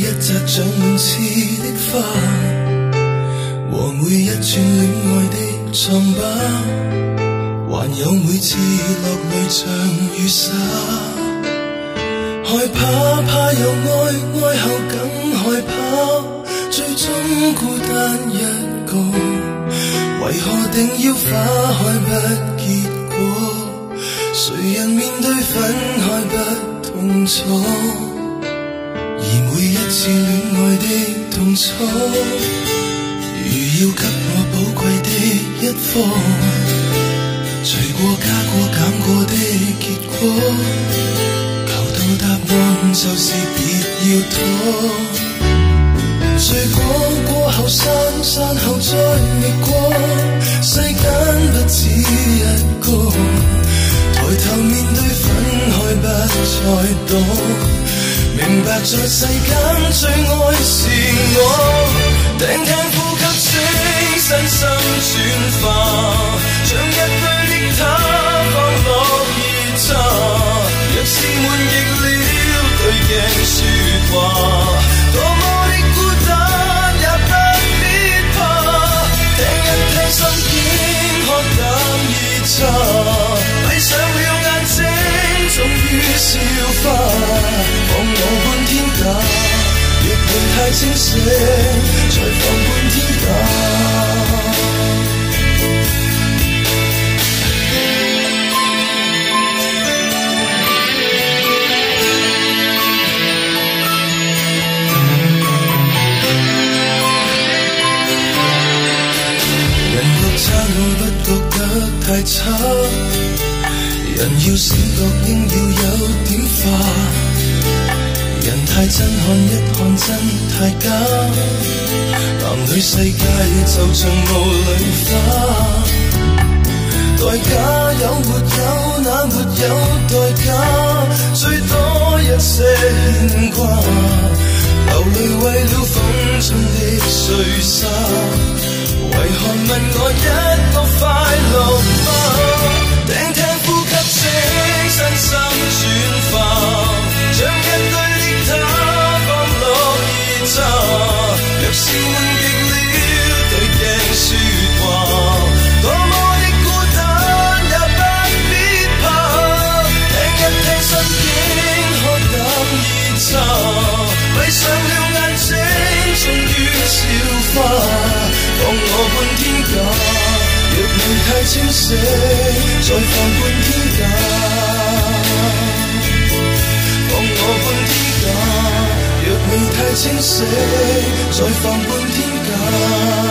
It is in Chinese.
一扎长满刺的花，和每一串恋爱的疮疤，还有每次落泪像雨洒，害怕怕有爱，爱后更害怕，最终孤单一个。为何定要花开不结果？谁人面对分开不痛楚？是恋爱的痛楚，如要给我宝贵的一课，随过加过减过的结果，求到答案就是别要拖。聚过过后散，散后再觅过，世间不止一个，抬头面对分开不再躲。明白在世间，最爱是我。清醒才放半天假。人若差，我不觉得太差。人要死。太真，看一看真太假，男女世界就像雾里花。代价有没有？那没有代价，最多一些牵挂。流泪为了风中的碎沙，为何问我一个快乐？太清醒，再放半天假，放我半天假。若你太清醒，再放半天假。